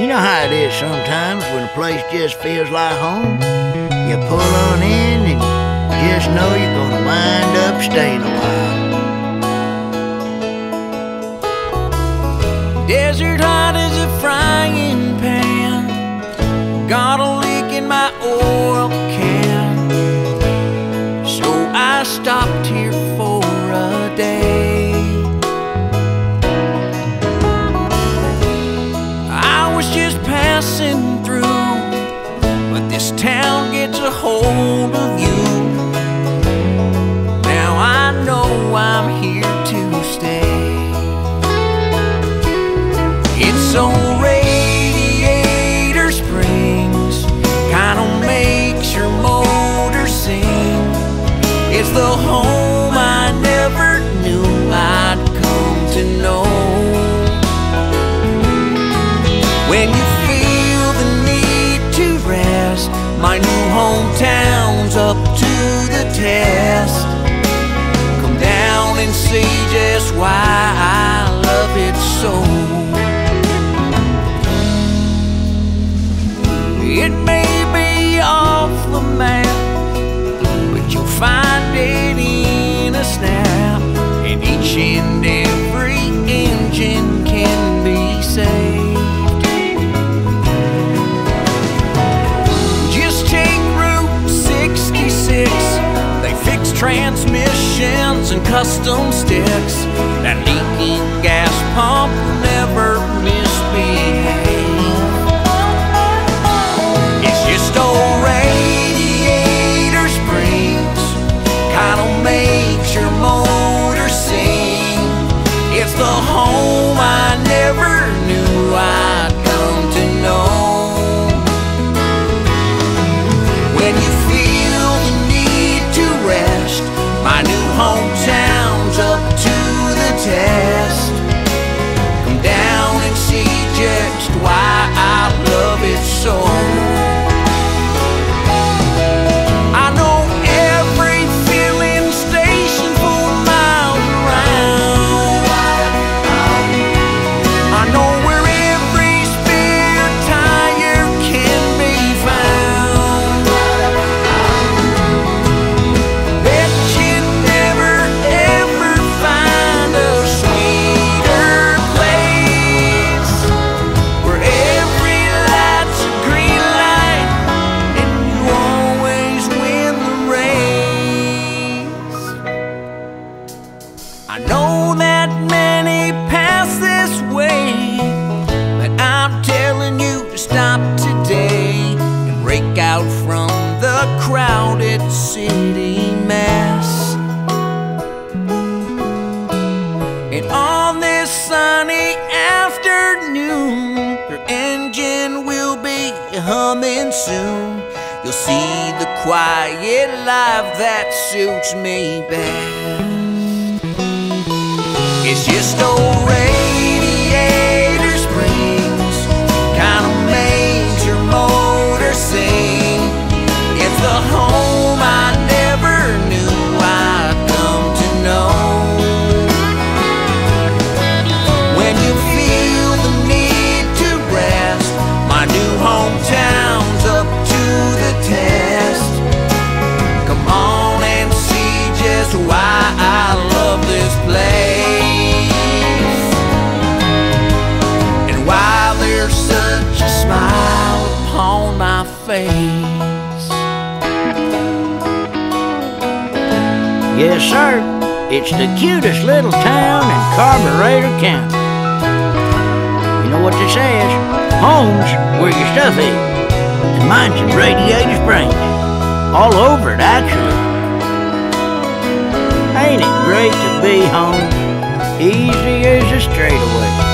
You know how it is sometimes when a place just feels like home. You pull on in and just know you're gonna wind up staying a while. Desert hot as a frying pan. Got hometown's up to the test. Come down and see just why I love it so. And custom sticks. That leaking stop today and break out from the crowded city mess. And on this sunny afternoon, her engine will be humming soon. You'll see the quiet life that suits me best. It's just Radiator face. Yes, sir. It's the cutest little town in Carburetor County. You know what this says? Home's where your stuff is. And mine's in Radiator Springs. All over it, actually. Ain't it great to be home? Easy as a straightaway.